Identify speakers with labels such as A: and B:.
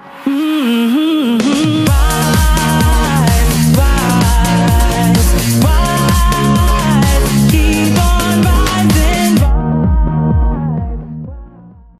A: Mm-hmm.